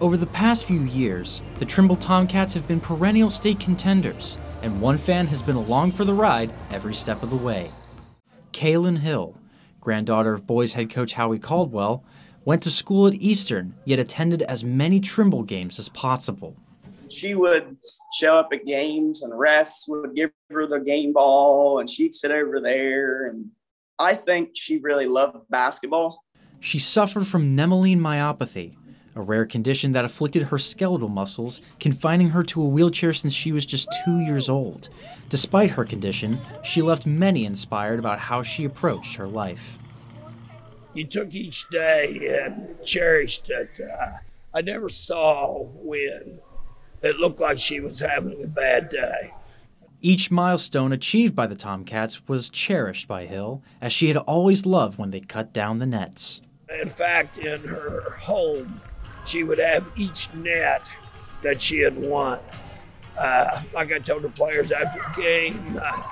Over the past few years, the Trimble Tomcats have been perennial state contenders, and one fan has been along for the ride every step of the way. Kaylyn Hill, granddaughter of boys head coach Howie Caldwell, went to school at Eastern, yet attended as many Trimble games as possible. She would show up at games, and refs would give her the game ball, and she'd sit over there. And I think she really loved basketball. She suffered from Nemaline myopathy, a rare condition that afflicted her skeletal muscles, confining her to a wheelchair since she was just two years old. Despite her condition, she left many inspired about how she approached her life. You took each day and cherished it. Uh, I never saw when it looked like she was having a bad day. Each milestone achieved by the Tomcats was cherished by Hill, as she had always loved when they cut down the nets. In fact, in her home, she would have each net that she had won. Uh, like I told the players after the game, uh,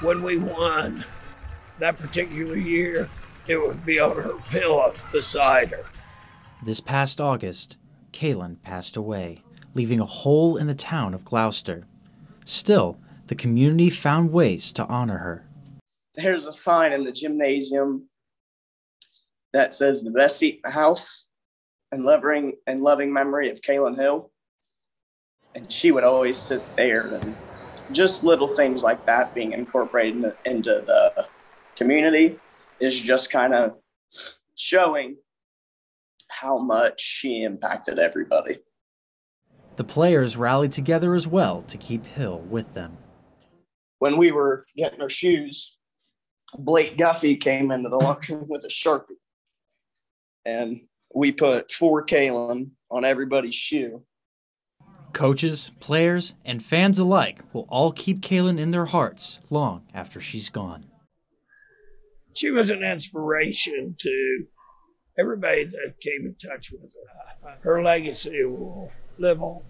when we won that particular year, it would be on her pillow beside her. This past August, Kaylyn passed away, leaving a hole in the town of Glouster. Still, the community found ways to honor her. There's a sign in the gymnasium that says the best seat in the house and loving and loving memory of Kaylyn Hill. And she would always sit there and just little things like that being incorporated into the community is just kind of showing how much she impacted everybody. The players rallied together as well to keep Hill with them. When we were getting our shoes, Blake Guffey came into the locker room with a sharpie, and we put four Kaylyn on everybody's shoe. Coaches, players, and fans alike will all keep Kaylyn in their hearts long after she's gone. She was an inspiration to everybody that came in touch with her. Her legacy will live on.